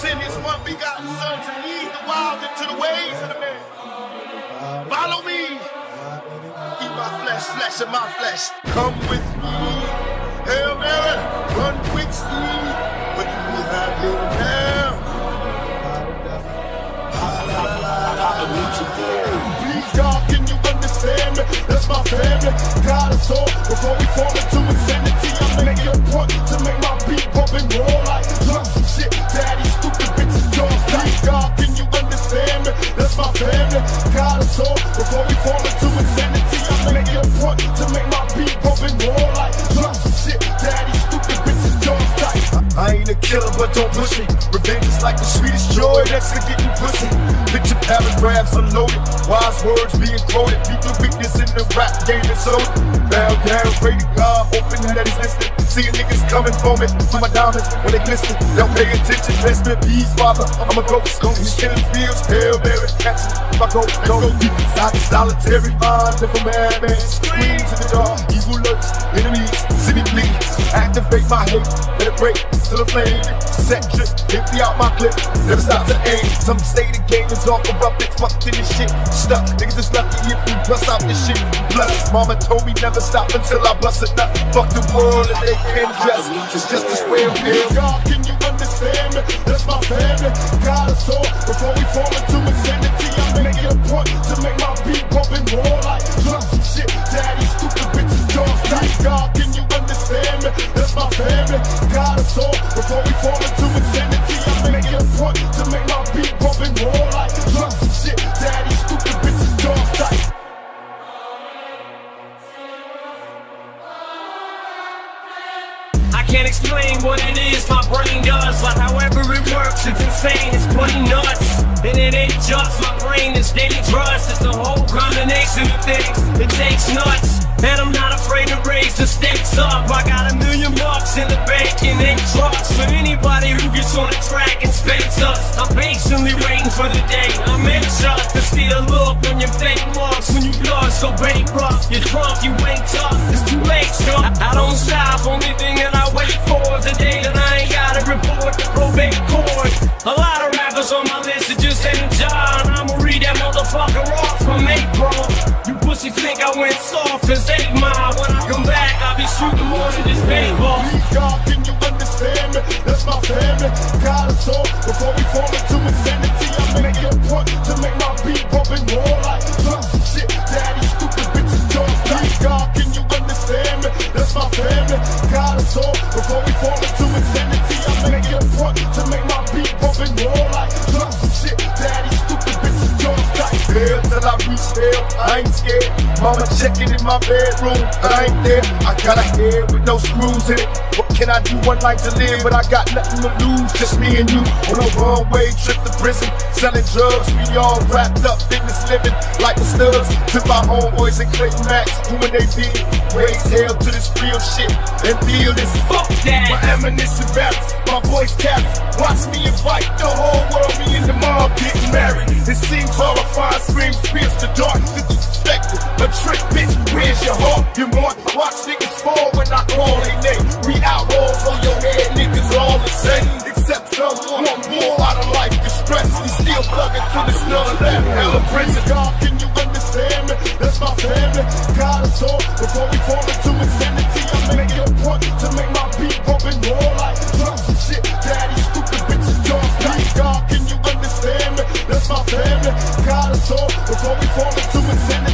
sent his one begotten son to lead the wild into the ways of the man. Follow me. Eat my flesh, flesh of my flesh. Come with me. Hail Mary, run quick speed. What we have here now? Please, God, can you understand me? That's my family. God is all before we fall into insanity. I'm making a point to make my beat pump and like Revenge is like the sweetest joy next to getting pussy. Picture paragraphs unloaded, wise words being quoted. The weakness in the rap game and sold. Bow down, pray to God, hoping that he's listening. Seeing niggas coming for me, for my diamonds when they glisten. Don't pay attention, rest in peace, father. I'm a ghost, these killing fields, hell, Mary, catch it. If I go, go deep inside the solitary mind of a madman. Scream to the dark, evil lurks, enemies. Activate my hate, let it break to the flame. Set trip, empty out my clip, never stop to aim. Some say the game is all corrupted, fucked in this shit. Stuck, niggas is lucky if we bust out this shit. Plus, mama told me never stop until I bust it up. Fuck the world and they can't dress. It's just this way of here. God, can you understand me? That's my family. God is all before we fall into insanity. I'm making a point to make my beat and roll like drop some shit. Daddy, stupid bitches, jaws tight. God, can you understand Before we fall into insanity. Making a point to make my beat some shit. Daddy, stupid bitches. Can't explain what it is my brain does. Like however it works, it's insane, it's bloody nuts. And it ain't just my brain, it's daily dangerous. It's the whole combination of things. It takes nuts. The stakes up. I got a million bucks in the bank and eight trucks. For anybody who gets on the track and spanks us. I'm patiently waiting for the day. I'm anxious to see the look on your fake marks when you lost, go bankrupt. You're drunk, you ain't tough. It's too late, son. I don't stop. Only thing that I wait for is the day that I ain't gotta report the probate court. A lot of rappers on my list are just in John. I'ma read that motherfucker off from April. You pussy think I went soft as 8 Mile. Shooting more than this baseball. Please, God, can you understand me? That's my family. God is all before we fall into insanity. I'm making a point to make my beat pump more like drop I ain't scared. Mama checking in my bedroom, I ain't there. I got a head with no screws in it. What can I do? One life to live, but I got nothing to lose. Just me and you on a wrong way trip to prison, selling drugs. We all wrapped up, business living like the studs. To my homeboys and Clinton Max, doing they bid. Raise hell to this real shit and feel this. Fuck that. My ammunition raps, my voice caps. Watch me invite the whole world, me and the mob getting married. It seems horrifying, Plugging through this another left hell of prison. God, can you understand me? That's my family. God is all before we fall into insanity. I'm making a point to make my beat and roll like drop some shit. Daddy, stupid bitches, jaws tight. God, can you understand me? That's my family. God is all before we fall into insanity.